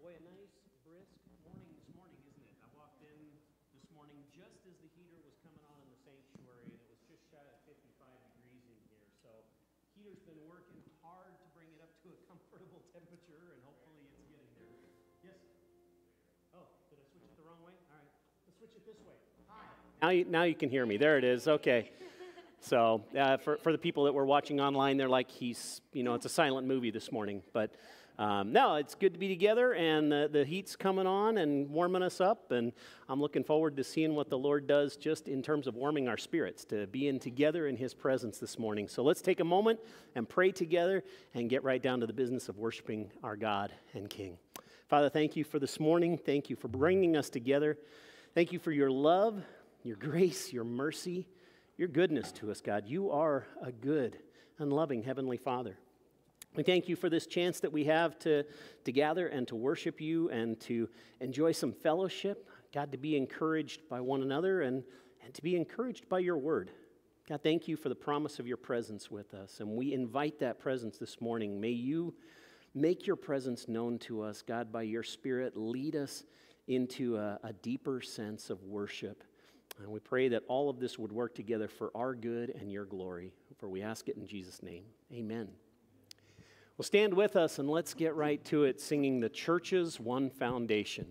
Boy, a nice, brisk morning this morning, isn't it? I walked in this morning just as the heater was coming on in the sanctuary, and it was just shy of 55 degrees in here. So, heater's been working hard to bring it up to a comfortable temperature, and hopefully it's getting there. Yes? Oh, did I switch it the wrong way? All right, let's switch it this way. Hi. Now you, now you can hear me. There it is. Okay. So, uh, for, for the people that were watching online, they're like, he's, you know, it's a silent movie this morning. But um, no, it's good to be together, and the, the heat's coming on and warming us up, and I'm looking forward to seeing what the Lord does just in terms of warming our spirits, to being together in His presence this morning. So let's take a moment and pray together and get right down to the business of worshiping our God and King. Father, thank you for this morning. Thank you for bringing us together. Thank you for your love, your grace, your mercy, your goodness to us, God. You are a good and loving Heavenly Father. We thank you for this chance that we have to, to gather and to worship you and to enjoy some fellowship. God, to be encouraged by one another and, and to be encouraged by your word. God, thank you for the promise of your presence with us. And we invite that presence this morning. May you make your presence known to us, God, by your Spirit. Lead us into a, a deeper sense of worship. And we pray that all of this would work together for our good and your glory. For we ask it in Jesus' name. Amen. Well, stand with us and let's get right to it singing the church's one foundation.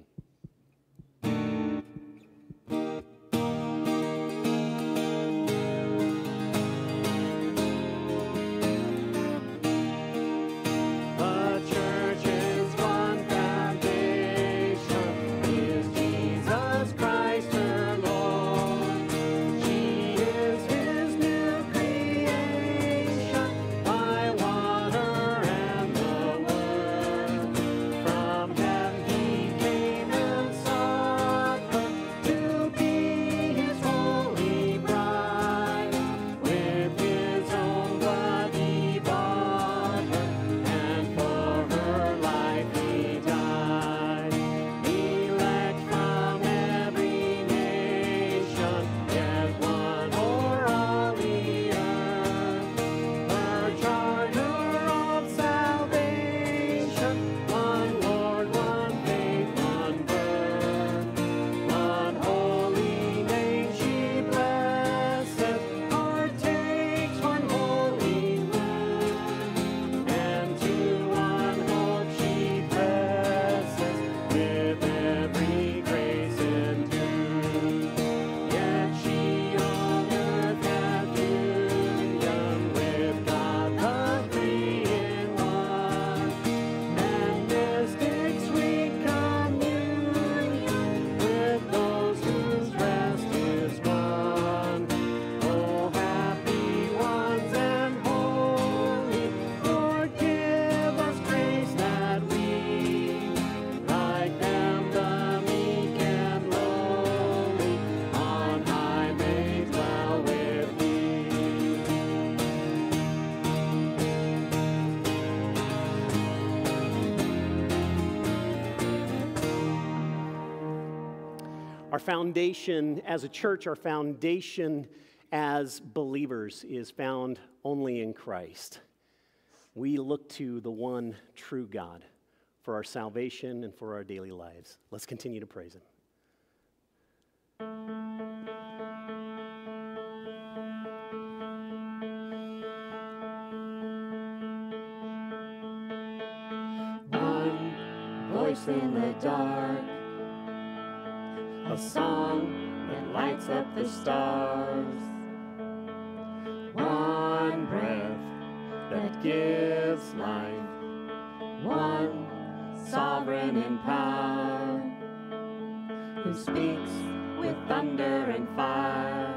Our foundation as a church, our foundation as believers is found only in Christ. We look to the one true God for our salvation and for our daily lives. Let's continue to praise Him. One voice in the dark a song that lights up the stars. One breath that gives life, one sovereign in power, who speaks with thunder and fire.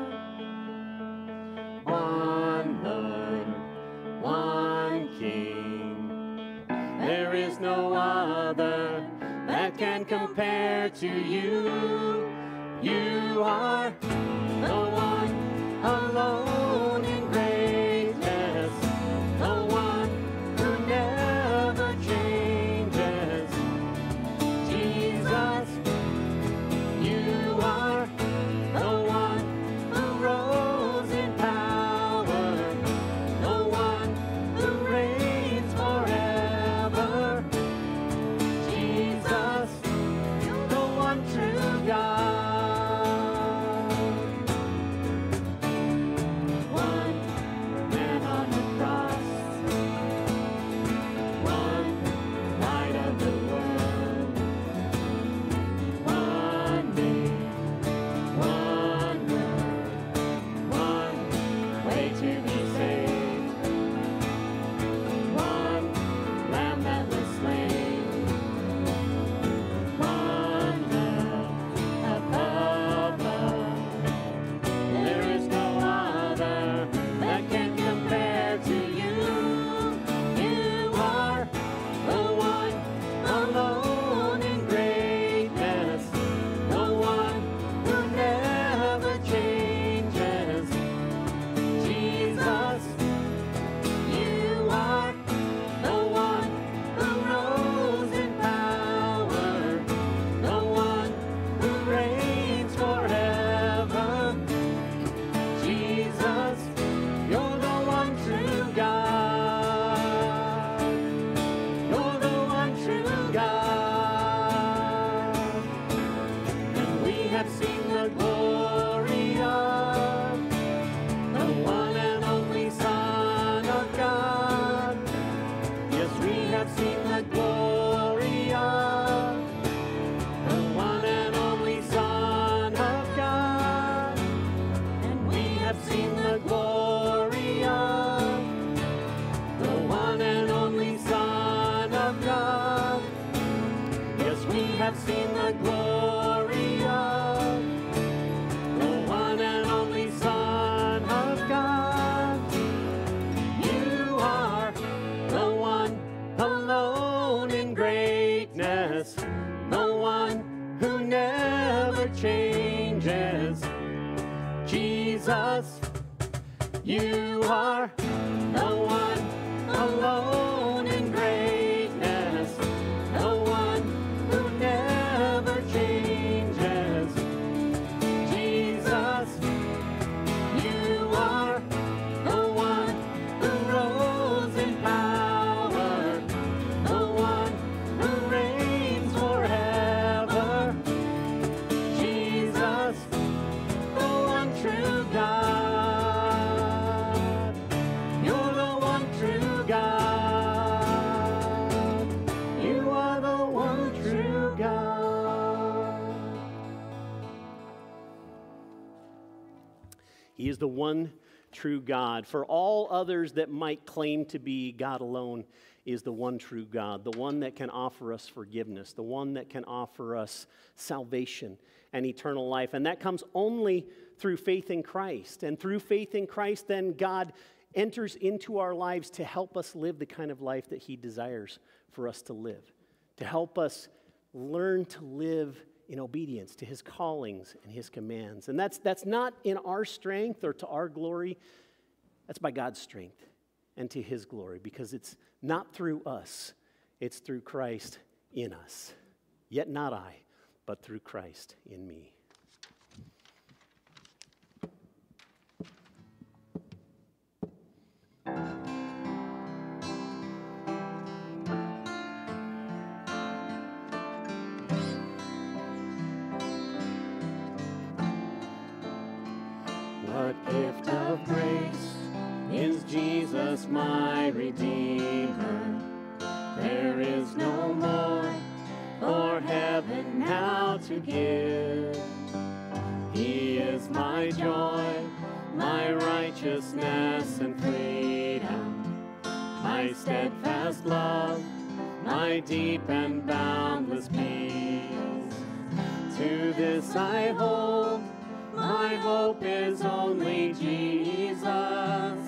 One Lord, one King, there is no other that can compare to you. You are the one true God. For all others that might claim to be God alone is the one true God, the one that can offer us forgiveness, the one that can offer us salvation and eternal life. And that comes only through faith in Christ. And through faith in Christ, then God enters into our lives to help us live the kind of life that He desires for us to live, to help us learn to live in obedience to his callings and his commands. And that's, that's not in our strength or to our glory, that's by God's strength and to his glory because it's not through us, it's through Christ in us. Yet not I, but through Christ in me. What gift of grace is Jesus my Redeemer? There is no more for heaven now to give. He is my joy, my righteousness and freedom, my steadfast love, my deep and boundless peace. To this I hold, my hope is only Jesus.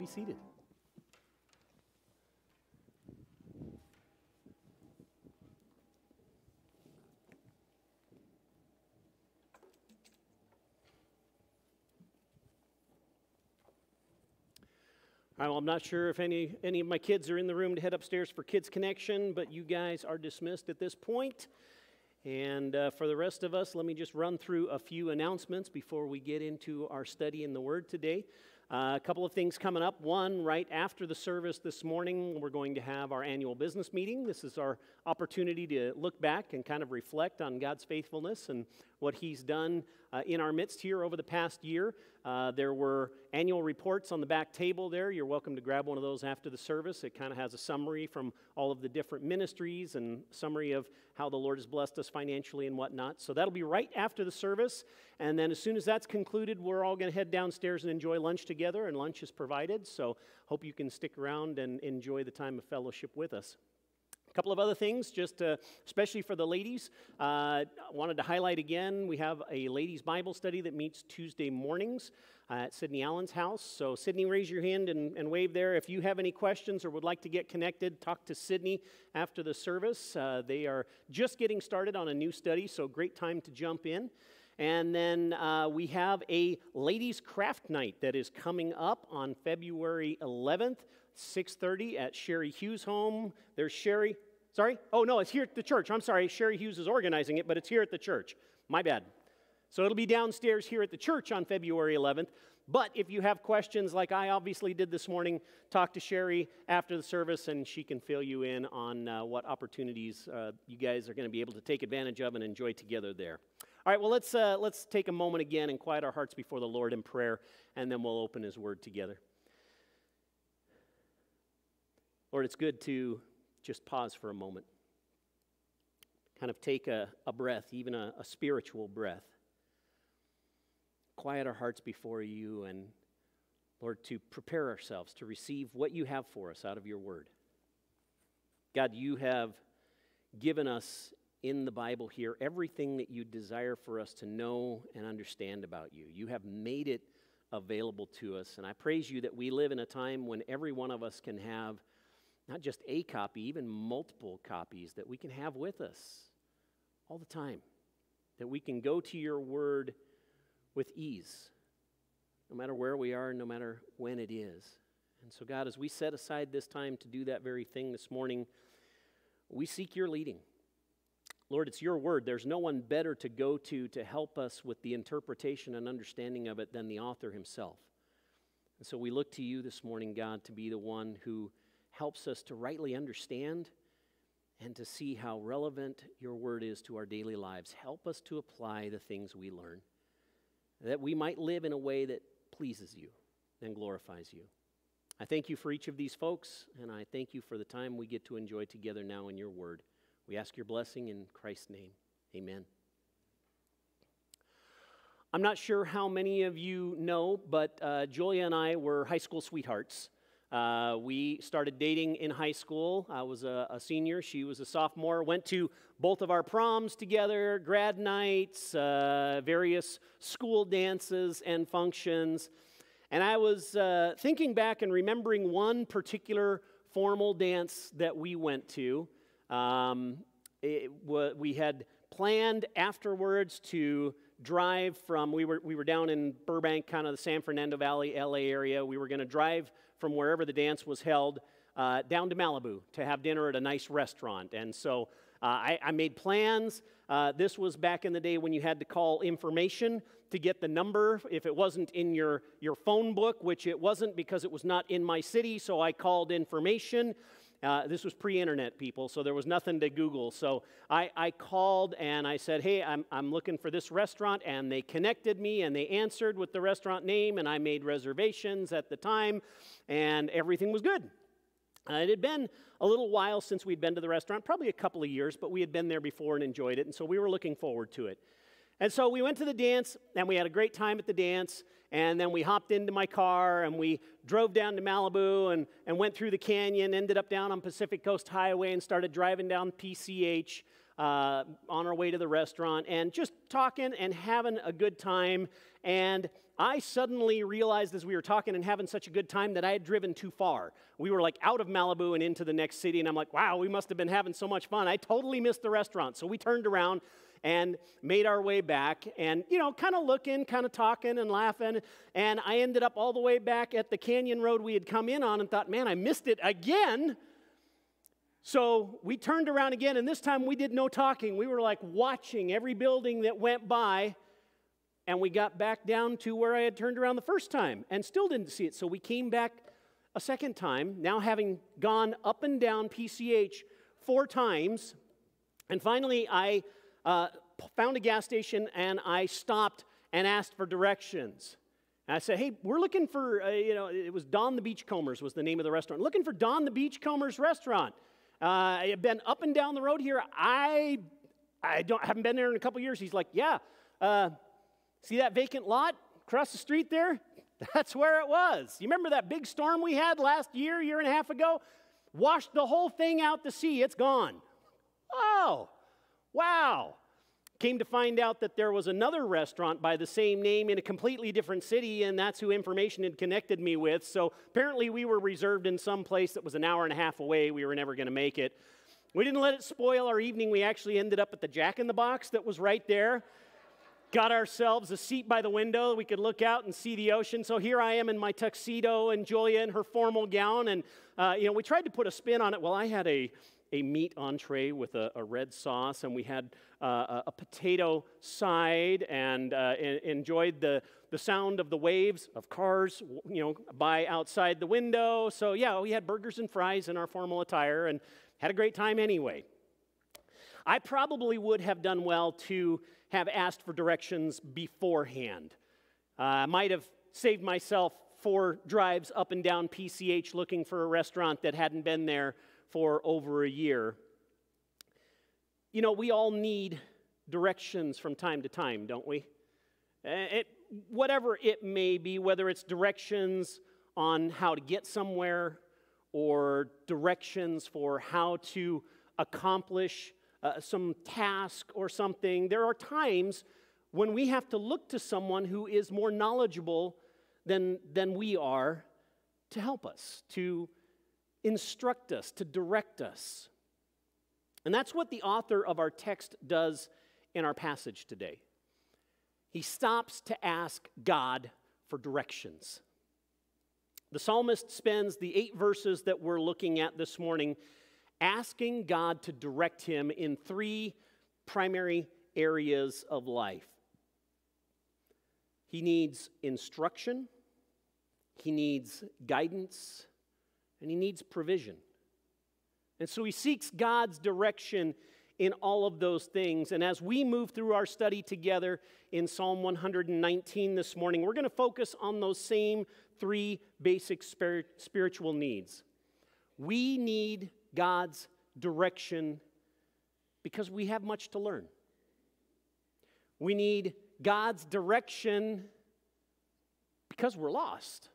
Be seated. Well, I'm not sure if any, any of my kids are in the room to head upstairs for Kids Connection, but you guys are dismissed at this point. And uh, for the rest of us, let me just run through a few announcements before we get into our study in the Word today. Uh, a couple of things coming up. One, right after the service this morning, we're going to have our annual business meeting. This is our opportunity to look back and kind of reflect on God's faithfulness and what He's done uh, in our midst here over the past year. Uh, there were annual reports on the back table there. You're welcome to grab one of those after the service. It kind of has a summary from all of the different ministries and summary of how the Lord has blessed us financially and whatnot. So that'll be right after the service. And then as soon as that's concluded, we're all going to head downstairs and enjoy lunch together, and lunch is provided. So hope you can stick around and enjoy the time of fellowship with us. A couple of other things, just especially for the ladies. Uh, wanted to highlight again, we have a ladies' Bible study that meets Tuesday mornings uh, at Sydney Allen's house. So, Sydney, raise your hand and, and wave there. If you have any questions or would like to get connected, talk to Sydney after the service. Uh, they are just getting started on a new study, so great time to jump in. And then uh, we have a ladies' craft night that is coming up on February 11th. 6.30 at Sherry Hughes' home. There's Sherry. Sorry? Oh, no, it's here at the church. I'm sorry. Sherry Hughes is organizing it, but it's here at the church. My bad. So it'll be downstairs here at the church on February 11th. But if you have questions, like I obviously did this morning, talk to Sherry after the service, and she can fill you in on uh, what opportunities uh, you guys are going to be able to take advantage of and enjoy together there. All right, well, let's, uh, let's take a moment again and quiet our hearts before the Lord in prayer, and then we'll open His Word together. Lord, it's good to just pause for a moment, kind of take a, a breath, even a, a spiritual breath. Quiet our hearts before you, and Lord, to prepare ourselves to receive what you have for us out of your word. God, you have given us in the Bible here everything that you desire for us to know and understand about you. You have made it available to us, and I praise you that we live in a time when every one of us can have not just a copy, even multiple copies that we can have with us all the time. That we can go to your word with ease, no matter where we are, no matter when it is. And so, God, as we set aside this time to do that very thing this morning, we seek your leading. Lord, it's your word. There's no one better to go to to help us with the interpretation and understanding of it than the author himself. And so we look to you this morning, God, to be the one who helps us to rightly understand and to see how relevant your word is to our daily lives. Help us to apply the things we learn, that we might live in a way that pleases you and glorifies you. I thank you for each of these folks, and I thank you for the time we get to enjoy together now in your word. We ask your blessing in Christ's name. Amen. I'm not sure how many of you know, but uh, Julia and I were high school sweethearts. Uh, we started dating in high school. I was a, a, senior, she was a sophomore. Went to both of our proms together, grad nights, uh, various school dances and functions. And I was uh, thinking back and remembering one particular formal dance that we went to. Um, we had planned afterwards to drive from we were we were down in Burbank, kind of the San Fernando Valley, LA area. We were going to drive from wherever the dance was held uh, down to Malibu to have dinner at a nice restaurant. And so uh, I, I, made plans. Uh, this was back in the day when you had to call information to get the number if it wasn't in your, your phone book, which it wasn't because it was not in my city. So I called information. Uh, this was pre internet, people, so there was nothing to Google. So I, I called and I said, Hey, I'm, I'm looking for this restaurant. And they connected me and they answered with the restaurant name. And I made reservations at the time, and everything was good. Uh, it had been a little while since we'd been to the restaurant, probably a couple of years, but we had been there before and enjoyed it. And so we were looking forward to it. And so we went to the dance and we had a great time at the dance. And then we hopped into my car and we drove down to Malibu and, and went through the canyon, ended up down on Pacific Coast Highway and started driving down PCH uh, on our way to the restaurant and just talking and having a good time. And I suddenly realized as we were talking and having such a good time that I had driven too far. We were like out of Malibu and into the next city, and I'm like, wow, we must have been having so much fun. I totally missed the restaurant. So we turned around and made our way back and, you know, kind of looking, kind of talking and laughing. And I ended up all the way back at the canyon road we had come in on and thought, man, I missed it again. So we turned around again, and this time we did no talking. We were like watching every building that went by, and we got back down to where I had turned around the first time and still didn't see it. So we came back a second time, now having gone up and down PCH four times. And finally, I uh, found a gas station and I stopped and asked for directions. And I said, hey, we're looking for, uh, you know, it was Don the Beachcombers was the name of the restaurant. Looking for Don the Beachcombers restaurant. Uh, I've been up and down the road here. I, I don't, haven't been there in a couple years. He's like, yeah, uh, see that vacant lot across the street there? That's where it was. You remember that big storm we had last year, year and a half ago? Washed the whole thing out to sea. It's gone. Oh, Wow. Came to find out that there was another restaurant by the same name in a completely different city, and that's who information had connected me with. So apparently, we were reserved in some place that was an hour and a half away. We were never going to make it. We didn't let it spoil our evening. We actually ended up at the Jack in the Box that was right there. Got ourselves a seat by the window. We could look out and see the ocean. So here I am in my tuxedo, and Julia in her formal gown. And, uh, you know, we tried to put a spin on it. Well, I had a a meat entree with a, a red sauce, and we had uh, a, potato side and uh, enjoyed the, the sound of the waves of cars, you know, by outside the window. So, yeah, we had burgers and fries in our formal attire and had a great time anyway. I probably would have done well to have asked for directions beforehand. Uh, I might have saved myself four drives up and down PCH looking for a restaurant that hadn't been there for over a year. You know, we all need directions from time to time, don't we? It, whatever it may be, whether it's directions on how to get somewhere or directions for how to accomplish uh, some task or something, there are times when we have to look to someone who is more knowledgeable than, than we are to help us, to instruct us, to direct us. And that's what the author of our text does in our passage today. He stops to ask God for directions. The psalmist spends the eight verses that we're looking at this morning asking God to direct him in three primary areas of life. He needs instruction, he needs guidance, and he needs provision. And so he seeks God's direction in all of those things. And as we move through our study together in Psalm 119 this morning, we're going to focus on those same three basic spir- spiritual needs. We need God's direction because we have much to learn. We need God's direction because we're lost.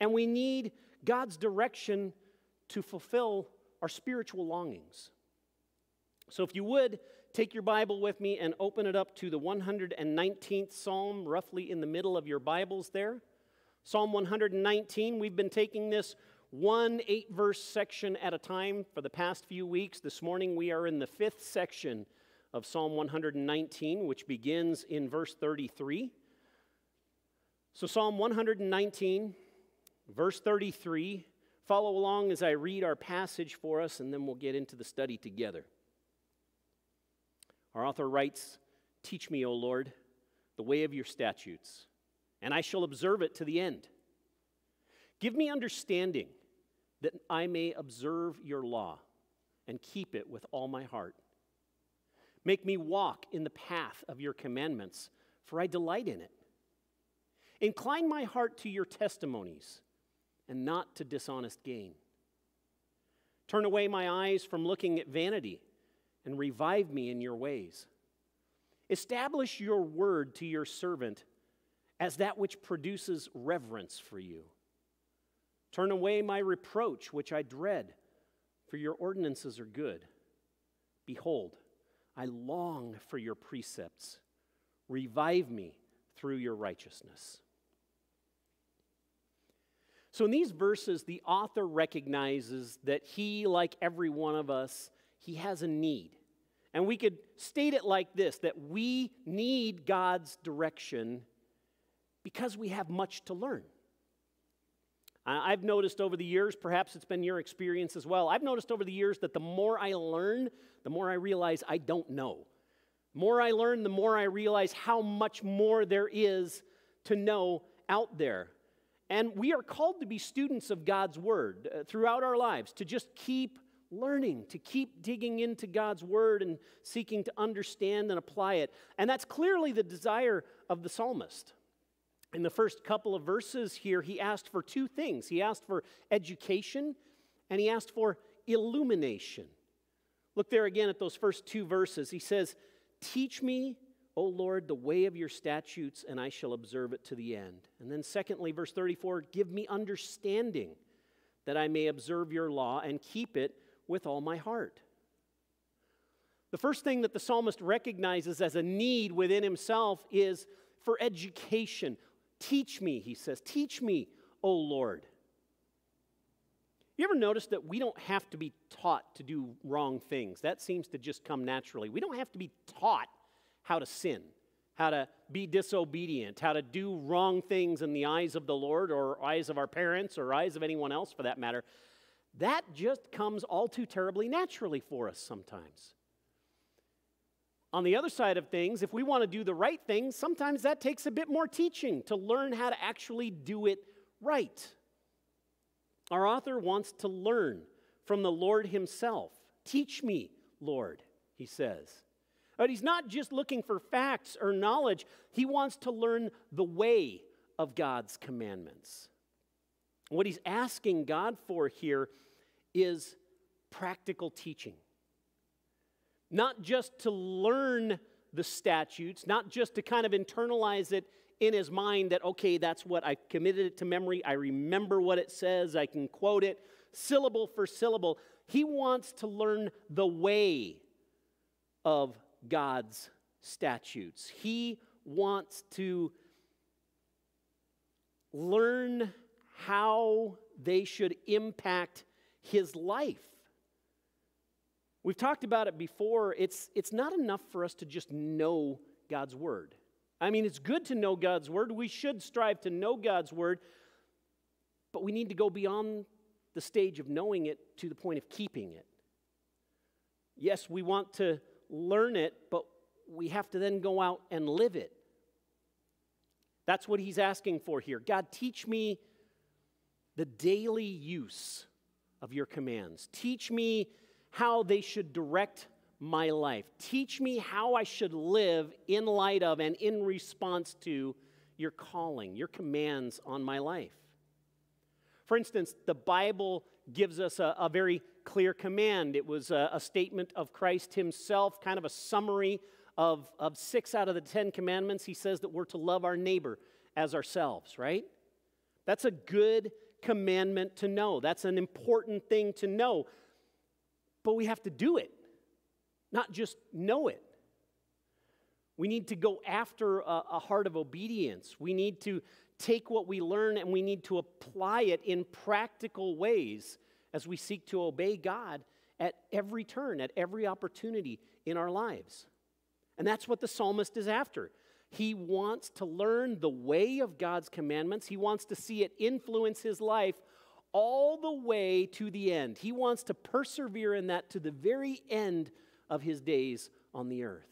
And we need God's direction to fulfill our spiritual longings. So, if you would, take your Bible with me and open it up to the 119th Psalm, roughly in the middle of your Bibles there. Psalm 119, we've been taking this one eight verse section at a time for the past few weeks. This morning we are in the fifth section of Psalm 119, which begins in verse 33. So, Psalm 119, verse 33. Follow along as I read our passage for us, and then we'll get into the study together. Our author writes Teach me, O Lord, the way of your statutes, and I shall observe it to the end. Give me understanding that I may observe your law and keep it with all my heart. Make me walk in the path of your commandments, for I delight in it. Incline my heart to your testimonies and not to dishonest gain. Turn away my eyes from looking at vanity and revive me in your ways. Establish your word to your servant as that which produces reverence for you. Turn away my reproach, which I dread, for your ordinances are good. Behold, I long for your precepts. Revive me through your righteousness. So, in these verses, the author recognizes that he, like every one of us, he has a need. And we could state it like this that we need God's direction because we have much to learn. I've noticed over the years, perhaps it's been your experience as well, I've noticed over the years that the more I learn, the more I realize I don't know. The more I learn, the more I realize how much more there is to know out there. And we are called to be students of God's Word uh, throughout our lives, to just keep learning, to keep digging into God's Word and seeking to understand and apply it. And that's clearly the desire of the psalmist. In the first couple of verses here, he asked for two things he asked for education and he asked for illumination. Look there again at those first two verses. He says, Teach me, O Lord, the way of your statutes, and I shall observe it to the end. And then, secondly, verse 34 Give me understanding that I may observe your law and keep it with all my heart. The first thing that the psalmist recognizes as a need within himself is for education. Teach me, he says. Teach me, O Lord. You ever notice that we don't have to be taught to do wrong things? That seems to just come naturally. We don't have to be taught how to sin, how to be disobedient, how to do wrong things in the eyes of the Lord or eyes of our parents or eyes of anyone else for that matter. That just comes all too terribly naturally for us sometimes. On the other side of things, if we want to do the right things, sometimes that takes a bit more teaching to learn how to actually do it right. Our author wants to learn from the Lord Himself. Teach me, Lord, he says. But he's not just looking for facts or knowledge, he wants to learn the way of God's commandments. What he's asking God for here is practical teaching. Not just to learn the statutes, not just to kind of internalize it in his mind that, okay, that's what I committed it to memory, I remember what it says, I can quote it syllable for syllable. He wants to learn the way of God's statutes. He wants to learn how they should impact his life. We've talked about it before. It's, it's not enough for us to just know God's word. I mean, it's good to know God's word. We should strive to know God's word, but we need to go beyond the stage of knowing it to the point of keeping it. Yes, we want to learn it, but we have to then go out and live it. That's what he's asking for here. God, teach me the daily use of your commands. Teach me how they should direct my life. Teach me how I should live in light of and in response to your calling, your commands on my life. For instance, the Bible gives us a, a very clear command. It was a, a, statement of Christ himself, kind of a summary of, of six out of the Ten Commandments. He says that we're to love our neighbor as ourselves, right? That's a good commandment to know. That's an important thing to know. But we have to do it, not just know it. We need to go after a, a heart of obedience. We need to take what we learn and we need to apply it in practical ways as we seek to obey God at every turn, at every opportunity in our lives. And that's what the psalmist is after. He wants to learn the way of God's commandments, he wants to see it influence his life all the way to the end. He wants to persevere in that to the very end of his days on the earth.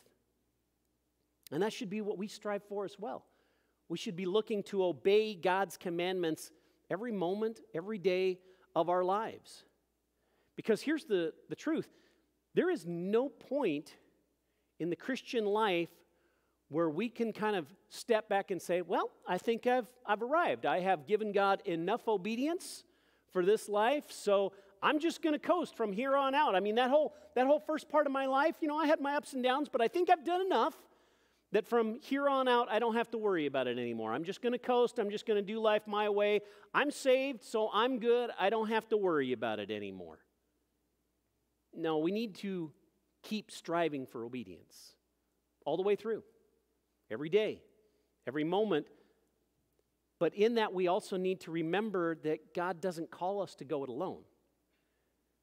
And that should be what we strive for as well. We should be looking to obey God's commandments every moment, every day of our lives. Because here's the, the truth there is no point in the Christian life where we can kind of step back and say, Well, I think I've, I've arrived. I have given God enough obedience for this life, so I'm just going to coast from here on out. I mean, that whole, that whole first part of my life, you know, I had my ups and downs, but I think I've done enough that from here on out, I don't have to worry about it anymore. I'm just going to coast. I'm just going to do life my way. I'm saved, so I'm good. I don't have to worry about it anymore. No, we need to keep striving for obedience all the way through, every day, every moment. But in that, we also need to remember that God doesn't call us to go it alone.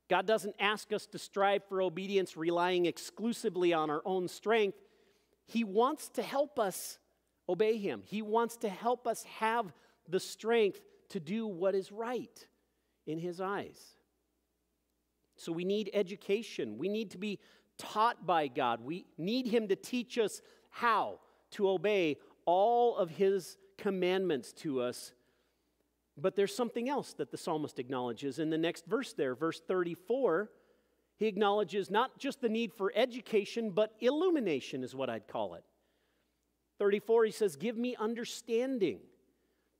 God doesn't ask us to strive for obedience relying exclusively on our own strength. He wants to help us obey Him. He wants to help us have the strength to do what is right in His eyes. So we need education. We need to be taught by God. We need Him to teach us how to obey all of His commandments to us. But there's something else that the psalmist acknowledges in the next verse there, verse 34. He acknowledges not just the need for education, but illumination is what I'd call it. 34, he says, Give me understanding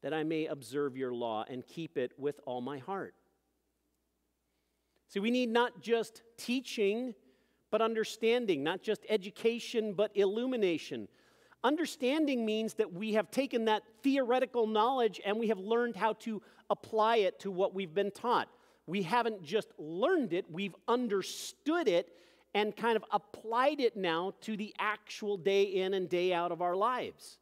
that I may observe your law and keep it with all my heart. See, we need not just teaching, but understanding, not just education, but illumination. Understanding means that we have taken that theoretical knowledge and we have learned how to apply it to what we've been taught. We haven't just learned it, we've understood it and kind of applied it now to the actual day in and day out of our lives.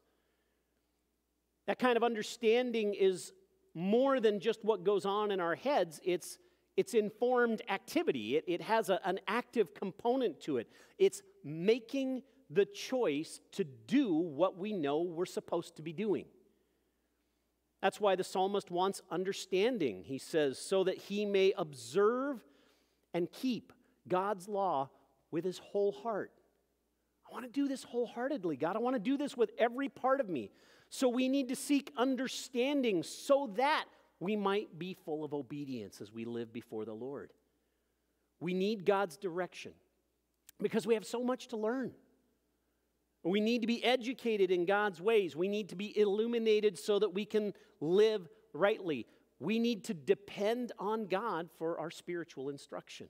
That kind of understanding is more than just what goes on in our heads, it's, it's informed activity. It, it has a, an active component to it. It's making the choice to do what we know we're supposed to be doing. That's why the psalmist wants understanding. He says, so that he may observe and keep God's law with his whole heart. I want to do this wholeheartedly, God. I want to do this with every part of me. So we need to seek understanding so that we might be full of obedience as we live before the Lord. We need God's direction because we have so much to learn. We need to be educated in God's ways. We need to be illuminated so that we can live rightly. We need to depend on God for our spiritual instruction.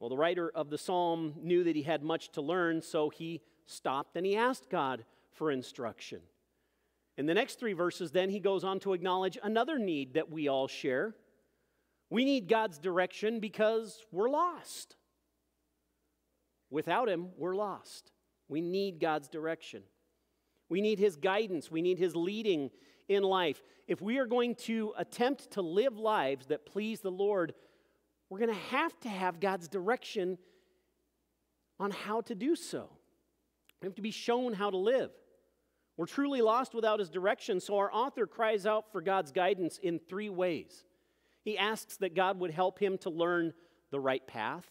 Well, the writer of the psalm knew that he had much to learn, so he stopped and he asked God for instruction. In the next three verses, then, he goes on to acknowledge another need that we all share. We need God's direction because we're lost. Without Him, we're lost. We need God's direction. We need His guidance. We need His leading in life. If we are going to attempt to live lives that please the Lord, we're going to have to have God's direction on how to do so. We have to be shown how to live. We're truly lost without His direction, so our author cries out for God's guidance in three ways. He asks that God would help him to learn the right path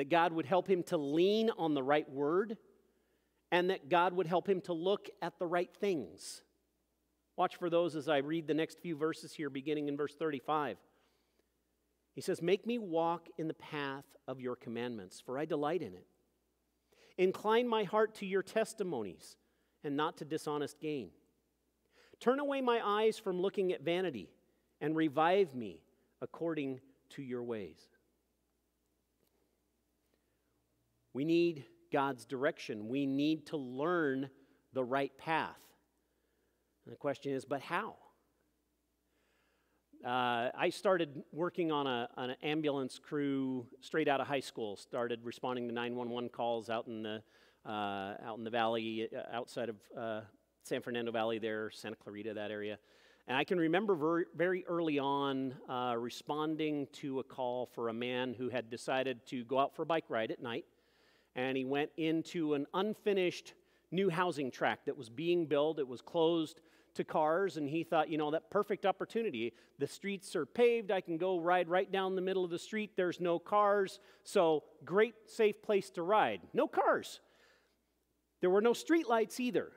that God would help him to lean on the right word, and that God would help him to look at the right things. Watch for those as I read the next few verses here, beginning in verse 35. He says, Make me walk in the path of your commandments, for I delight in it. Incline my heart to your testimonies and not to dishonest gain. Turn away my eyes from looking at vanity and revive me according to your ways. We need God's direction. We need to learn the right path. And the question is, but how? Uh, I started working on a, an ambulance crew straight out of high school. Started responding to 911 calls out in the uh, out in the valley, uh, outside of uh, San Fernando Valley, there, Santa Clarita, that area. And I can remember very, very early on uh, responding to a call for a man who had decided to go out for a bike ride at night, and he went into an unfinished new housing tract that was being built. It was closed to cars, and he thought, you know, that perfect opportunity. The streets are paved. I can go ride right down the middle of the street. There's no cars. So, great, safe place to ride. No cars. There were no street lights either.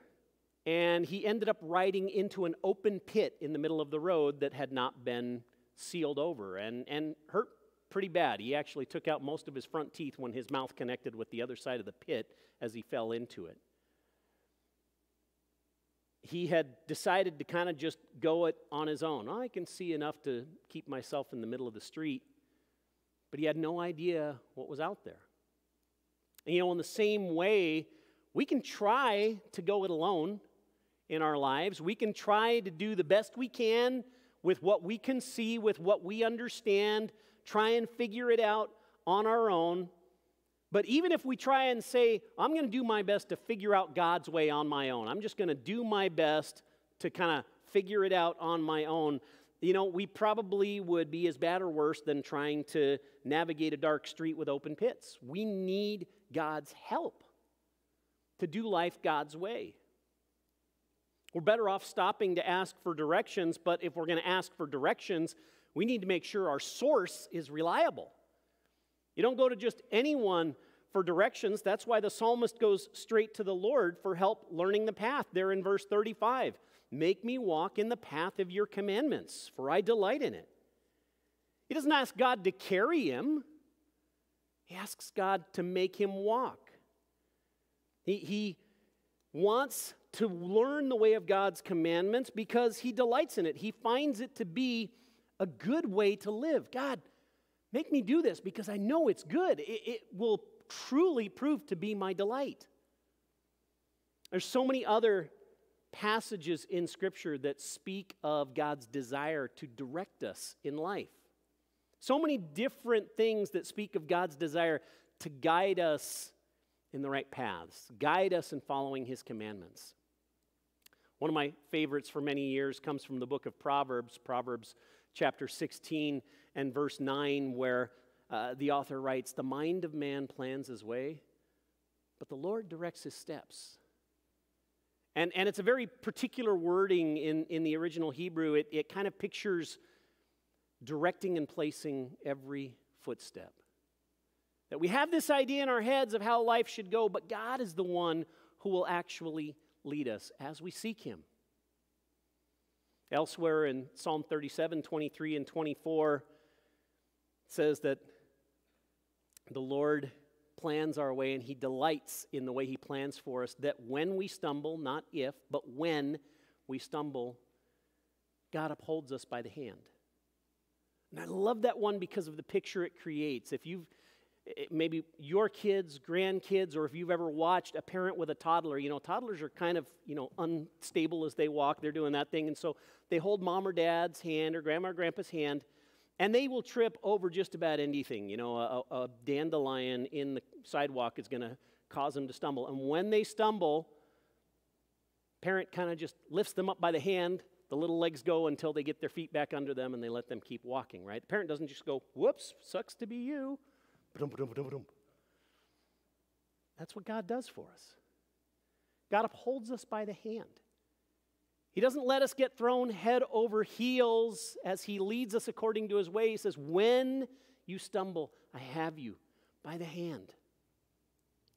And he ended up riding into an open pit in the middle of the road that had not been sealed over and, and hurt pretty bad. He actually took out most of his front teeth when his mouth connected with the other side of the pit as he fell into it he had decided to kind of just go it on his own. I can see enough to keep myself in the middle of the street, but he had no idea what was out there. And, you know, in the same way, we can try to go it alone in our lives. We can try to do the best we can with what we can see, with what we understand, try and figure it out on our own. But even if we try and say, I'm going to do my best to figure out God's way on my own, I'm just going to do my best to kind of figure it out on my own, you know, we probably would be as bad or worse than trying to navigate a dark street with open pits. We need God's help to do life God's way. We're better off stopping to ask for directions, but if we're going to ask for directions, we need to make sure our source is reliable. You don't go to just anyone for directions. That's why the psalmist goes straight to the Lord for help learning the path. There in verse 35 Make me walk in the path of your commandments, for I delight in it. He doesn't ask God to carry him, he asks God to make him walk. He, he wants to learn the way of God's commandments because he delights in it. He finds it to be a good way to live. God, Make me do this because I know it's good. It, it will truly prove to be my delight. There's so many other passages in Scripture that speak of God's desire to direct us in life. So many different things that speak of God's desire to guide us in the right paths, guide us in following His commandments. One of my favorites for many years comes from the book of Proverbs, Proverbs chapter 16 and verse 9, where uh, the author writes, The mind of man plans his way, but the Lord directs his steps. And, and it's a very particular wording in, in the original Hebrew. It, it kind of pictures directing and placing every footstep. That we have this idea in our heads of how life should go, but God is the one who will actually lead us as we seek Him. Elsewhere in Psalm 37, 23, and 24, says that the Lord plans our way and He delights in the way He plans for us, that when we stumble, not if, but when we stumble, God upholds us by the hand. And I love that one because of the picture it creates. If you've maybe your kids, grandkids, or if you've ever watched a parent with a toddler, you know, toddlers are kind of, you know, unstable as they walk. They're doing that thing. And so they hold mom or dad's hand or grandma or grandpa's hand, and they will trip over just about anything. You know, a, a dandelion in the sidewalk is going to cause them to stumble. And when they stumble, parent kind of just lifts them up by the hand. The little legs go until they get their feet back under them and they let them keep walking, right? The parent doesn't just go, whoops, sucks to be you. That's what God does for us. God upholds us by the hand. He doesn't let us get thrown head over heels as He leads us according to His way. He says, When you stumble, I have you by the hand.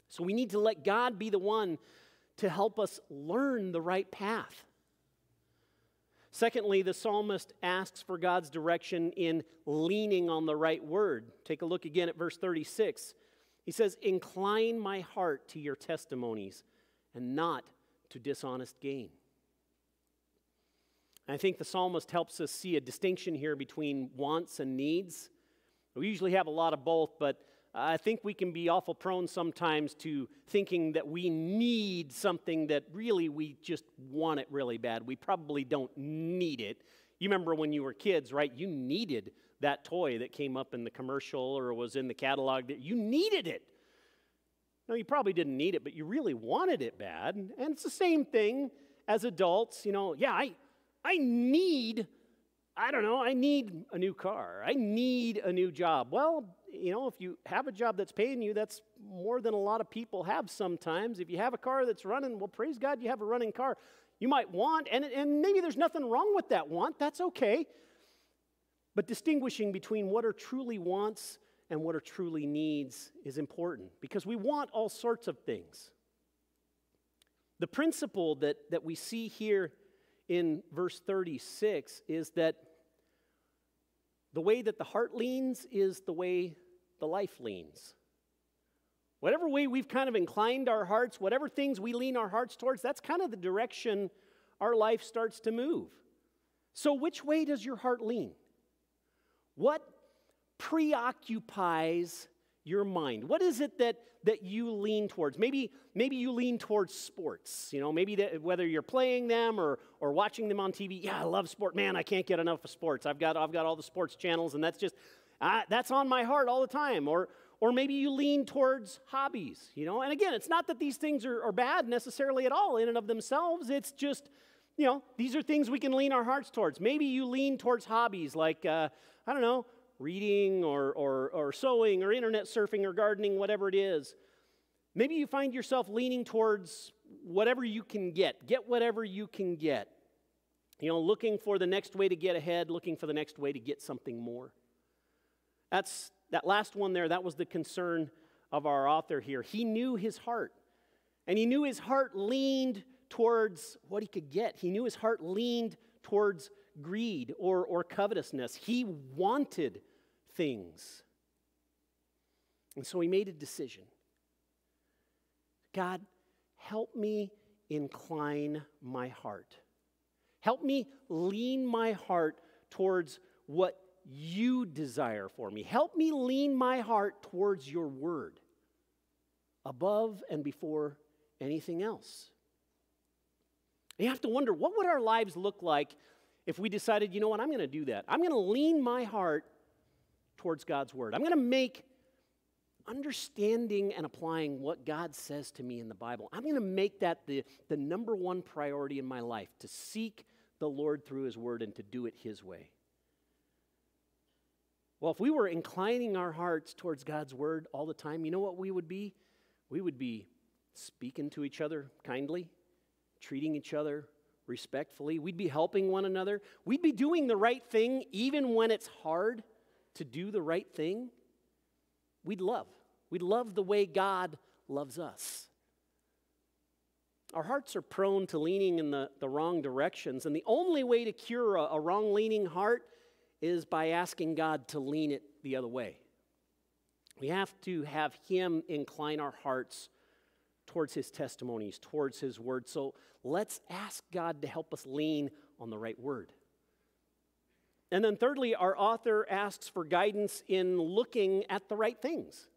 So we need to let God be the one to help us learn the right path. Secondly, the psalmist asks for God's direction in leaning on the right word. Take a look again at verse 36. He says, Incline my heart to your testimonies and not to dishonest gain. I think the psalmist helps us see a distinction here between wants and needs. We usually have a lot of both, but I think we can be awful prone sometimes to thinking that we need something that really we just want it really bad. We probably don't need it. You remember when you were kids, right? You needed that toy that came up in the commercial or was in the catalog that you needed it. No, you probably didn't need it, but you really wanted it bad. And it's the same thing as adults. You know, yeah, I, I need, I don't know, I need a new car. I need a new job. Well, you know, if you have a job that's paying you, that's more than a lot of people have sometimes. If you have a car that's running, well, praise God, you have a running car. You might want, and, and maybe there's nothing wrong with that want, that's okay. But distinguishing between what are truly wants and what are truly needs is important because we want all sorts of things. The principle that, that we see here in verse 36 is that the way that the heart leans is the way the life leans. Whatever way we've kind of inclined our hearts, whatever things we lean our hearts towards, that's kind of the direction our life starts to move. So, which way does your heart lean? What preoccupies your mind? What is it that, that you lean towards? Maybe, maybe you lean towards sports, you know, maybe that, whether you're playing them or, or watching them on TV. Yeah, I love sport. Man, I can't get enough of sports. I've got, I've got all the sports channels, and that's just, uh, that's on my heart all the time. Or, or maybe you lean towards hobbies, you know. And again, it's not that these things are, are bad necessarily at all in and of themselves. It's just, you know, these are things we can lean our hearts towards. Maybe you lean towards hobbies like, uh, I don't know, reading or, or, or sewing or internet surfing or gardening, whatever it is. Maybe you find yourself leaning towards whatever you can get. Get whatever you can get. You know, looking for the next way to get ahead, looking for the next way to get something more. That's that last one there, that was the concern of our author here. He knew his heart. And he knew his heart leaned towards what he could get. He knew his heart leaned towards greed or, or covetousness. He wanted things. And so he made a decision God, help me incline my heart. Help me lean my heart towards what you desire for me. Help me lean my heart towards your word above and before anything else. you have to wonder what would our lives look like if we decided, you know what, I'm going to do that. I'm going to lean my heart towards God's word. I'm going to make understanding and applying what God says to me in the Bible. I'm going to make that the, the number one priority in my life to seek the Lord through his word and to do it his way. Well, if we were inclining our hearts towards God's word all the time, you know what we would be? We would be speaking to each other kindly, treating each other respectfully. We'd be helping one another. We'd be doing the right thing even when it's hard to do the right thing. We'd love. We'd love the way God loves us. Our hearts are prone to leaning in the, the wrong directions, and the only way to cure a, a wrong leaning heart is by asking God to lean it the other way. We have to have Him incline our hearts towards His testimonies, towards His word. So let's ask God to help us lean on the right word. And then, thirdly, our author asks for guidance in looking at the right things.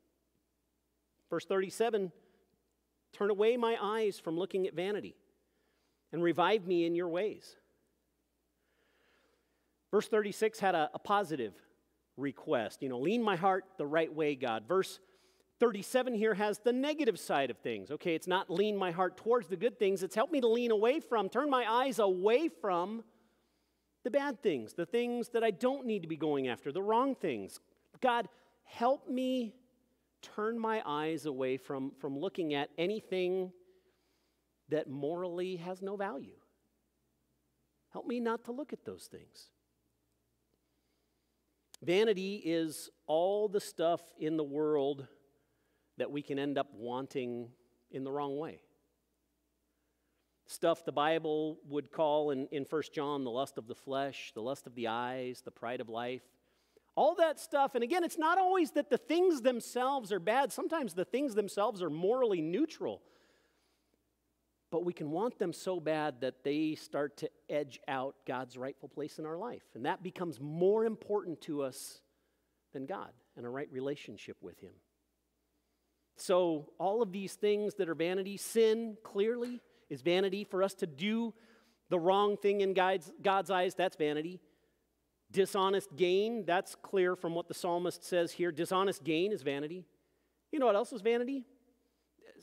Verse 37 Turn away my eyes from looking at vanity and revive me in your ways. Verse 36 had a, a positive request. You know, lean my heart the right way, God. Verse 37 here has the negative side of things. Okay, it's not lean my heart towards the good things, it's help me to lean away from, turn my eyes away from the bad things, the things that I don't need to be going after, the wrong things. God, help me turn my eyes away from, from looking at anything that morally has no value. Help me not to look at those things. Vanity is all the stuff in the world that we can end up wanting in the wrong way. Stuff the Bible would call in, in 1 John the lust of the flesh, the lust of the eyes, the pride of life. All that stuff, and again, it's not always that the things themselves are bad. Sometimes the things themselves are morally neutral. but we can want them so bad that they start to edge out God's rightful place in our life. And that becomes more important to us than God and a right relationship with Him. So, all of these things that are vanity, sin clearly is vanity. For us to do the wrong thing in God's, God's eyes, that's vanity. Dishonest gain, that's clear from what the psalmist says here. Dishonest gain is vanity. You know what else is vanity?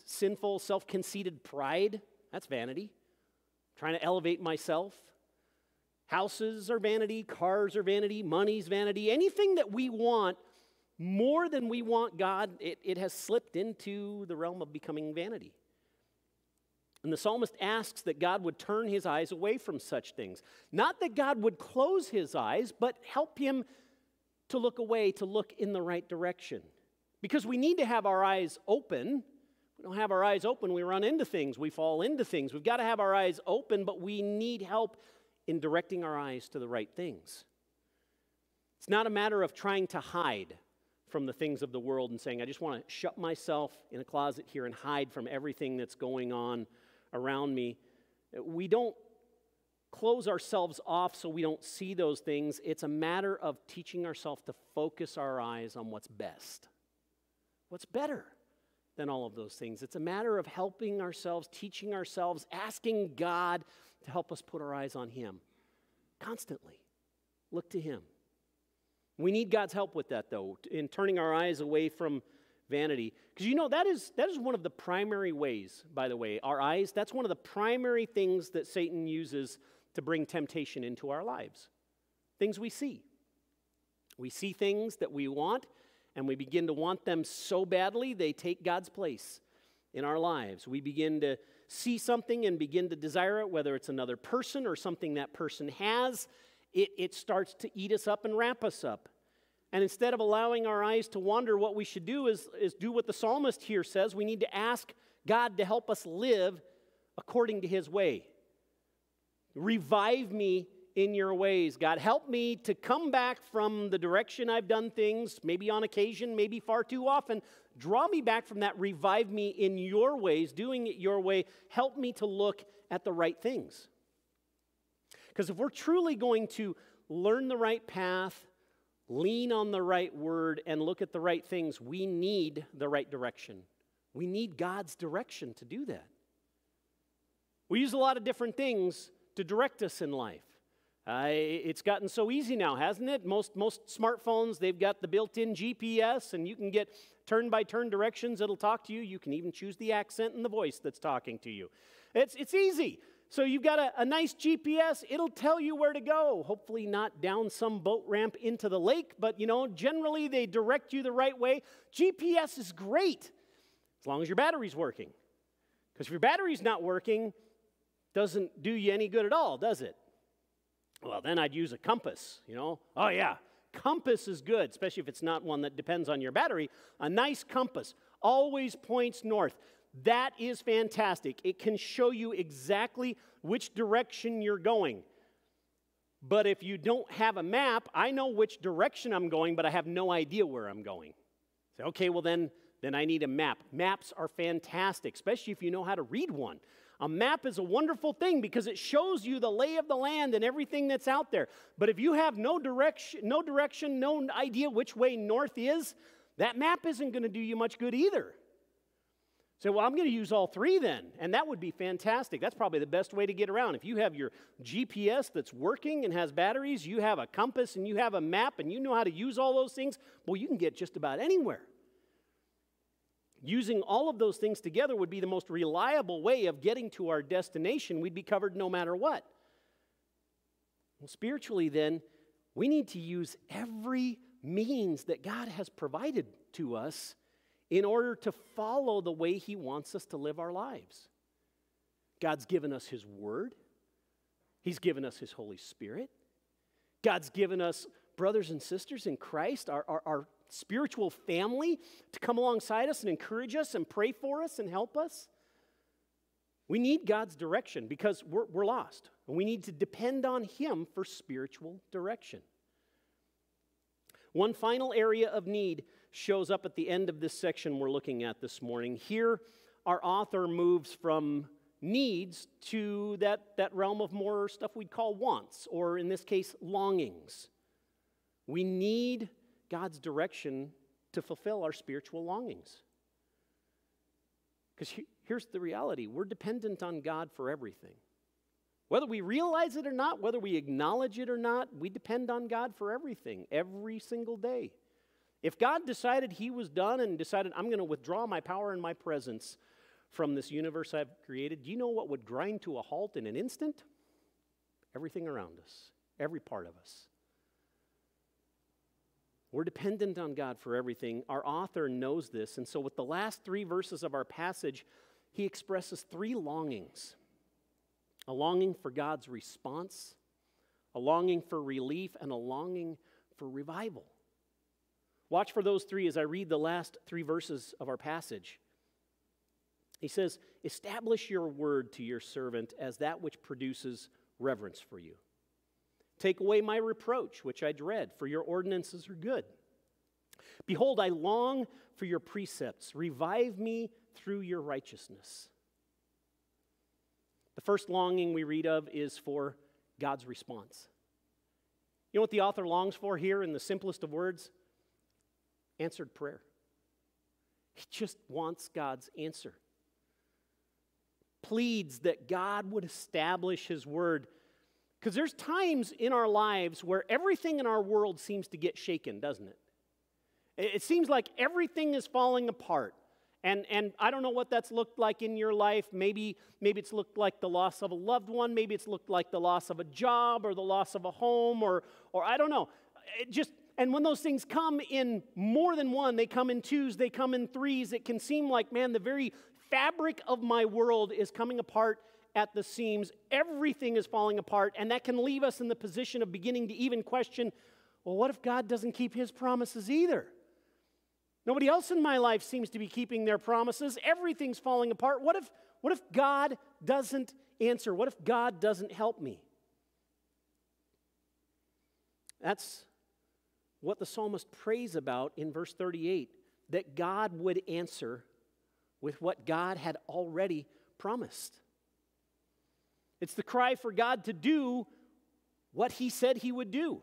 Sinful, self conceited pride, that's vanity. Trying to elevate myself. Houses are vanity, cars are vanity, money's vanity. Anything that we want more than we want God, it, it has slipped into the realm of becoming vanity. And the psalmist asks that God would turn his eyes away from such things. Not that God would close his eyes, but help him to look away, to look in the right direction. Because we need to have our eyes open. We don't have our eyes open, we run into things, we fall into things. We've got to have our eyes open, but we need help in directing our eyes to the right things. It's not a matter of trying to hide from the things of the world and saying, I just want to shut myself in a closet here and hide from everything that's going on around me. We don't close ourselves off so we don't see those things. It's a matter of teaching ourselves to focus our eyes on what's best, what's better than all of those things. It's a matter of helping ourselves, teaching ourselves, asking God to help us put our eyes on Him constantly. Look to Him. We need God's help with that, though, in turning our eyes away from vanity. Because you know, that is, that is one of the primary ways, by the way, our eyes, that's one of the primary things that Satan uses to bring temptation into our lives. Things we see. We see things that we want, and we begin to want them so badly, they take God's place in our lives. We begin to see something and begin to desire it, whether it's another person or something that person has, it, it starts to eat us up and wrap us up. And instead of allowing our eyes to wander, what we should do is, is do what the psalmist here says. We need to ask God to help us live according to his way. Revive me in your ways, God. Help me to come back from the direction I've done things, maybe on occasion, maybe far too often. Draw me back from that. Revive me in your ways, doing it your way. Help me to look at the right things. Because if we're truly going to learn the right path, lean on the right word, and look at the right things, we need the right direction. We need God's direction to do that. We use a lot of different things to direct us in life. Uh, it's gotten so easy now, hasn't it? Most, most smartphones, they've got the built in GPS, and you can get turn by turn directions. It'll talk to you. You can even choose the accent and the voice that's talking to you. It's, it's easy. So you've got a, a, nice GPS, it'll tell you where to go. Hopefully, not down some boat ramp into the lake, but you know, generally they direct you the right way. GPS is great as long as your battery's working. Because if your battery's not working, doesn't do you any good at all, does it? Well, then I'd use a compass, you know. Oh, yeah, compass is good, especially if it's not one that depends on your battery. A nice compass always points north. That is fantastic. It can show you exactly which direction you're going. But if you don't have a map, I know which direction I'm going, but I have no idea where I'm going. Say, okay, well then, then I need a map. Maps are fantastic, especially if you know how to read one. A map is a wonderful thing because it shows you the lay of the land and everything that's out there. But if you have no direction, no direction, no idea which way north is, that map isn't going to do you much good either. So, well, I'm going to use all three then, and that would be fantastic. That's probably the best way to get around. If you have your GPS that's working and has batteries, you have a compass and you have a map and you know how to use all those things, well, you can get just about anywhere. Using all of those things together would be the most reliable way of getting to our destination. We'd be covered no matter what. Well, spiritually, then, we need to use every means that God has provided to us in order to follow the way He wants us to live our lives. God's given us His Word, He's given us His Holy Spirit, God's given us brothers and sisters in Christ, our, our, our spiritual family, to come alongside us and encourage us and pray for us and help us. We need God's direction because we're, we're lost. And we need to depend on Him for spiritual direction. One final area of need shows up at the end of this section we're looking at this morning. Here, our author moves from needs to that, that realm of more stuff we'd call wants, or in this case, longings. We need God's direction to fulfill our spiritual longings. Because here's the reality we're dependent on God for everything. Whether we realize it or not, whether we acknowledge it or not, we depend on God for everything, every single day. If God decided He was done and decided, I'm going to withdraw my power and my presence from this universe I've created, do you know what would grind to a halt in an instant? Everything around us, every part of us. We're dependent on God for everything. Our author knows this. And so, with the last three verses of our passage, he expresses three longings a longing for God's response, a longing for relief, and a longing for revival. Watch for those three as I read the last three verses of our passage. He says, Establish your word to your servant as that which produces reverence for you. Take away my reproach, which I dread, for your ordinances are good. Behold, I long for your precepts. Revive me through your righteousness. The first longing we read of is for God's response. You know what the author longs for here in the simplest of words? Answered prayer. He just wants God's answer. Pleads that God would establish his word. Because there's times in our lives where everything in our world seems to get shaken, doesn't it? It seems like everything is falling apart. And, and I don't know what that's looked like in your life. Maybe, maybe it's looked like the loss of a loved one. Maybe it's looked like the loss of a job or the loss of a home or, or I don't know. It just, and when those things come in more than one, they come in twos, they come in threes, it can seem like, man, the very fabric of my world is coming apart at the seams. Everything is falling apart. And that can leave us in the position of beginning to even question well, what if God doesn't keep his promises either? Nobody else in my life seems to be keeping their promises. Everything's falling apart. What if, what if God doesn't answer? What if God doesn't help me? That's what the psalmist prays about in verse 38 that God would answer with what God had already promised. It's the cry for God to do what he said he would do.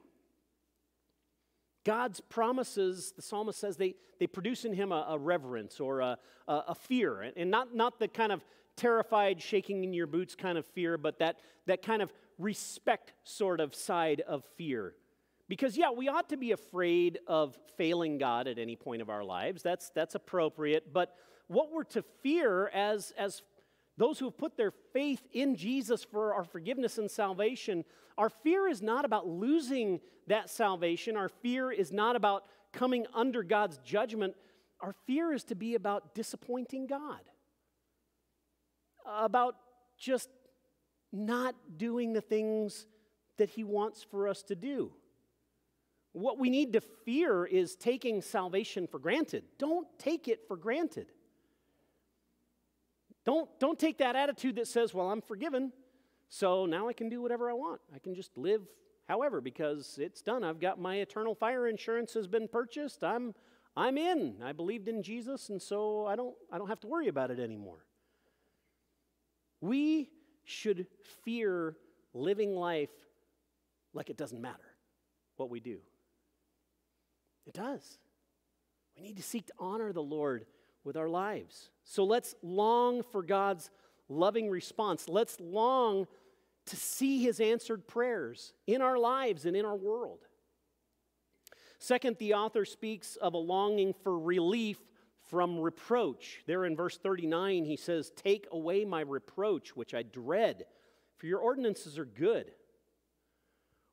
God's promises, the psalmist says, they, they produce in him a, a reverence or a, a, a, fear. And not, not the kind of terrified, shaking in your boots kind of fear, but that, that kind of respect sort of side of fear. Because, yeah, we ought to be afraid of failing God at any point of our lives. That's, that's appropriate. But what we're to fear as, as those who have put their faith in Jesus for our forgiveness and salvation, our fear is not about losing that salvation. Our fear is not about coming under God's judgment. Our fear is to be about disappointing God, about just not doing the things that He wants for us to do. What we need to fear is taking salvation for granted. Don't take it for granted. Don't, don't take that attitude that says, well, I'm forgiven, so now I can do whatever I want. I can just live however because it's done. I've got my eternal fire insurance has been purchased. I'm, I'm in. I believed in Jesus, and so I don't, I don't have to worry about it anymore. We should fear living life like it doesn't matter what we do. It does. We need to seek to honor the Lord with our lives. So let's long for God's loving response. Let's long to see his answered prayers in our lives and in our world. Second, the author speaks of a longing for relief from reproach. There in verse 39, he says, Take away my reproach, which I dread, for your ordinances are good.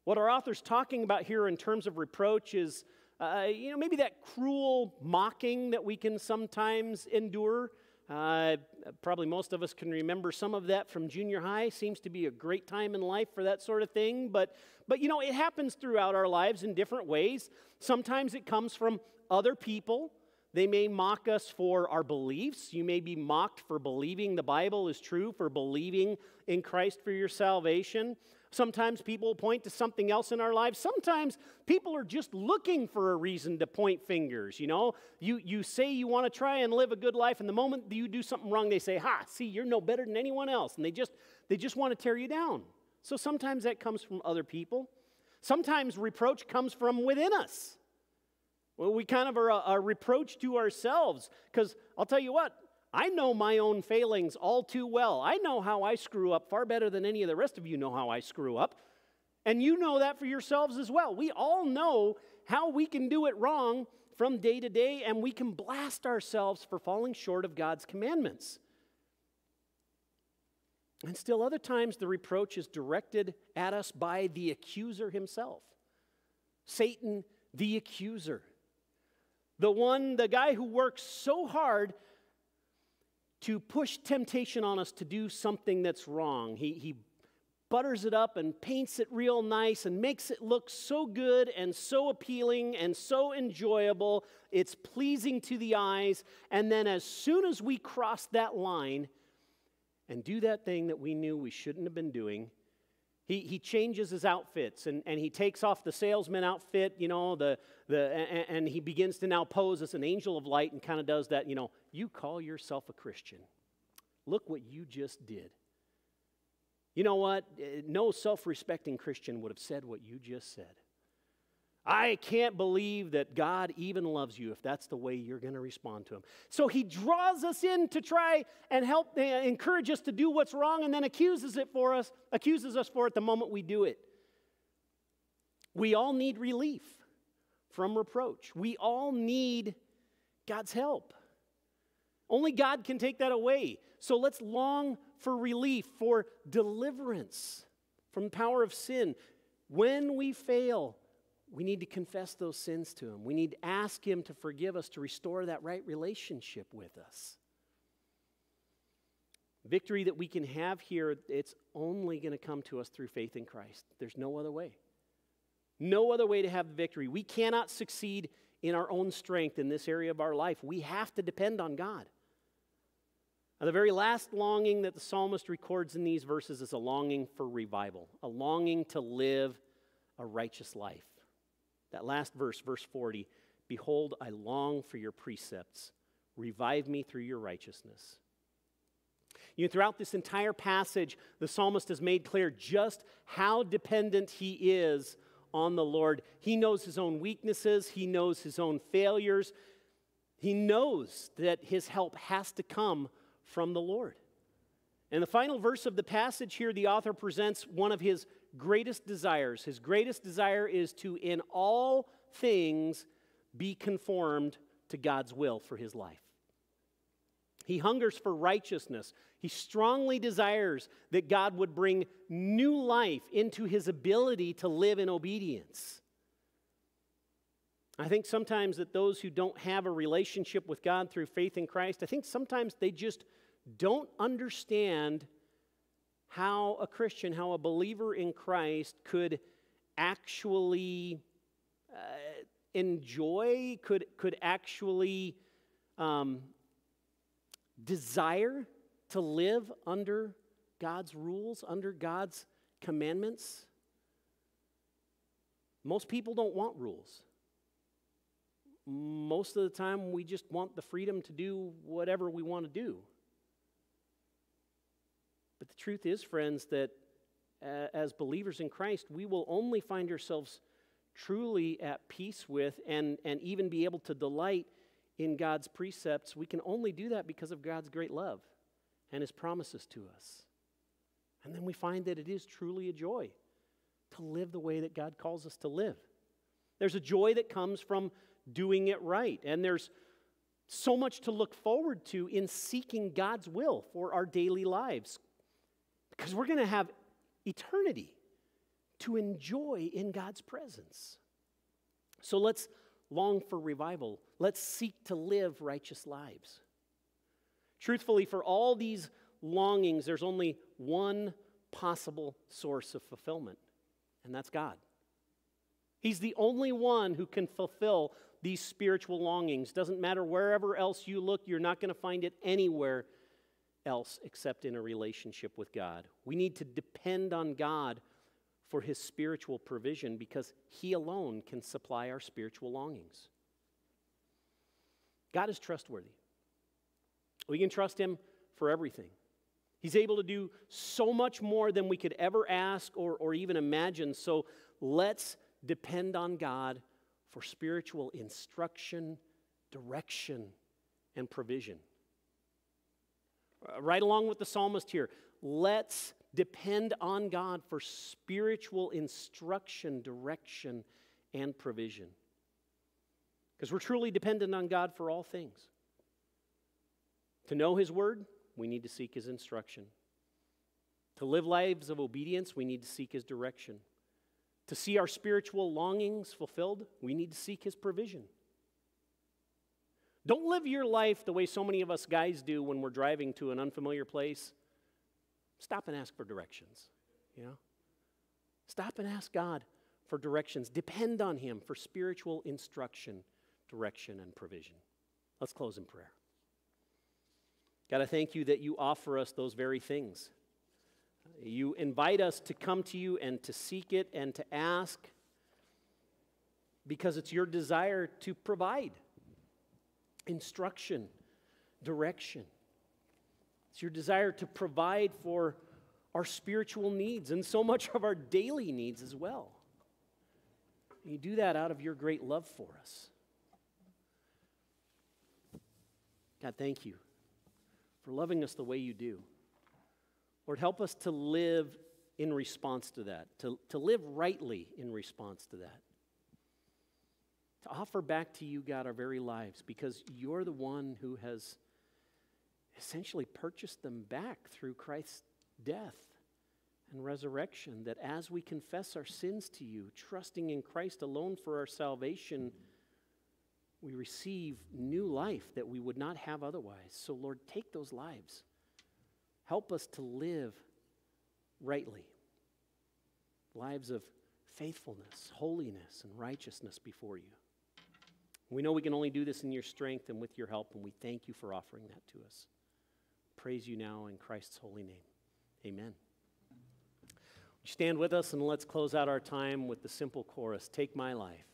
What our author's talking about here in terms of reproach is uh, you know, maybe that cruel mocking that we can sometimes endure. Uh, probably most of us can remember some of that from junior high. Seems to be a great time in life for that sort of thing. But, but you know, it happens throughout our lives in different ways. Sometimes it comes from other people. They may mock us for our beliefs. You may be mocked for believing the Bible is true, for believing in Christ for your salvation. Sometimes people point to something else in our lives. Sometimes people are just looking for a reason to point fingers. You know, you, you say you want to try and live a good life, and the moment you do something wrong, they say, Ha, see, you're no better than anyone else. And they just, they just want to tear you down. So sometimes that comes from other people. Sometimes reproach comes from within us. Well, we kind of are a, a reproach to ourselves because I'll tell you what, I know my own failings all too well. I know how I screw up far better than any of the rest of you know how I screw up. And you know that for yourselves as well. We all know how we can do it wrong from day to day, and we can blast ourselves for falling short of God's commandments. And still, other times, the reproach is directed at us by the accuser himself Satan, the accuser. The one, the guy who works so hard to push temptation on us to do something that's wrong. He, he butters it up and paints it real nice and makes it look so good and so appealing and so enjoyable. It's pleasing to the eyes. And then, as soon as we cross that line and do that thing that we knew we shouldn't have been doing, he, he changes his outfits and, and he takes off the salesman outfit, you know, the, the, and, and he begins to now pose as an angel of light and kind of does that, you know, you call yourself a Christian. Look what you just did. You know what? Eh, no self respecting Christian would have said what you just said. I can't believe that God even loves you if that's the way you're going to respond to Him. So He draws us in to try and help, uh, encourage us to do what's wrong, and then accuses it for us, accuses us for it the moment we do it. We all need relief from reproach. We all need God's help. Only God can take that away. So let's long for relief, for deliverance from the power of sin. When we fail, we need to confess those sins to Him. We need to ask Him to forgive us, to restore that right relationship with us. Victory that we can have here, it's only going to come to us through faith in Christ. There's no other way. No other way to have victory. We cannot succeed in our own strength in this area of our life. We have to depend on God. Now, the very last longing that the psalmist records in these verses is a longing for revival, a longing to live a righteous life. That last verse, verse 40 Behold, I long for your precepts. Revive me through your righteousness. You know, throughout this entire passage, the psalmist has made clear just how dependent he is on the Lord. He knows his own weaknesses, he knows his own failures. He knows that his help has to come from the Lord. In the final verse of the passage here, the author presents one of his greatest desires. His greatest desire is to, in all things, be conformed to God's will for his life. He hungers for righteousness. He strongly desires that God would bring new life into his ability to live in obedience. I think sometimes that those who don't have a relationship with God through faith in Christ, I think sometimes they just don't understand how a Christian, how a believer in Christ could actually uh, enjoy, could, could actually um, desire to live under God's rules, under God's commandments. Most people don't want rules. Most of the time, we just want the freedom to do whatever we want to do. But the truth is, friends, that as believers in Christ, we will only find ourselves truly at peace with and, and even be able to delight in God's precepts. We can only do that because of God's great love and his promises to us. And then we find that it is truly a joy to live the way that God calls us to live. There's a joy that comes from doing it right, and there's so much to look forward to in seeking God's will for our daily lives. Because we're going to have eternity to enjoy in God's presence. So let's long for revival. Let's seek to live righteous lives. Truthfully, for all these longings, there's only one possible source of fulfillment, and that's God. He's the only one who can fulfill these spiritual longings. Doesn't matter wherever else you look, you're not going to find it anywhere else except in a relationship with God. We need to depend on God for his spiritual provision because he alone can supply our spiritual longings. God is trustworthy. We can trust him for everything. He's able to do so much more than we could ever ask or, or even imagine. So let's depend on God for spiritual instruction, direction, and provision. Uh, right along with the psalmist here, let's depend on God for spiritual instruction, direction, and provision. Because we're truly dependent on God for all things. To know His Word, we need to seek His instruction. To live lives of obedience, we need to seek His direction. To see our spiritual longings fulfilled, we need to seek His provision. Don't live your life the way so many of us guys do when we're driving to an unfamiliar place. Stop and ask for directions, you know? Stop and ask God for directions. Depend on Him for spiritual instruction, direction, and provision. Let's close in prayer. God, I thank you that you offer us those very things. You invite us to come to you and to seek it and to ask because it's your desire to provide instruction, direction. It's your desire to provide for our spiritual needs and so much of our daily needs as well. you do that out of your great love for us. God, thank you for loving us the way you do. Lord, help us to live in response to that, to, to live rightly in response to that to offer back to you, God, our very lives because you're the one who has essentially purchased them back through Christ's death and resurrection. That as we confess our sins to you, trusting in Christ alone for our salvation, we receive new life that we would not have otherwise. So, Lord, take those lives. Help us to live rightly lives of faithfulness, holiness, and righteousness before you. We know we can only do this in your strength and with your help, and we thank you for offering that to us. Praise you now in Christ's holy name. Amen. Stand with us and let's close out our time with the simple chorus Take my life.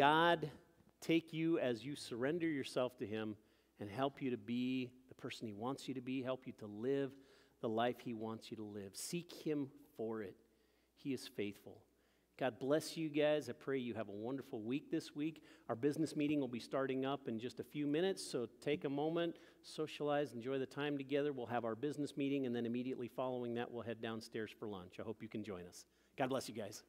God take you as you surrender yourself to Him and help you to be the person He wants you to be, help you to live the life He wants you to live. Seek Him for it. He is faithful. God bless you guys. I pray you have a wonderful week this week. Our business meeting will be starting up in just a few minutes, so take a moment, socialize, enjoy the time together. We'll have our business meeting, and then immediately following that, we'll head downstairs for lunch. I hope you can join us. God bless you guys.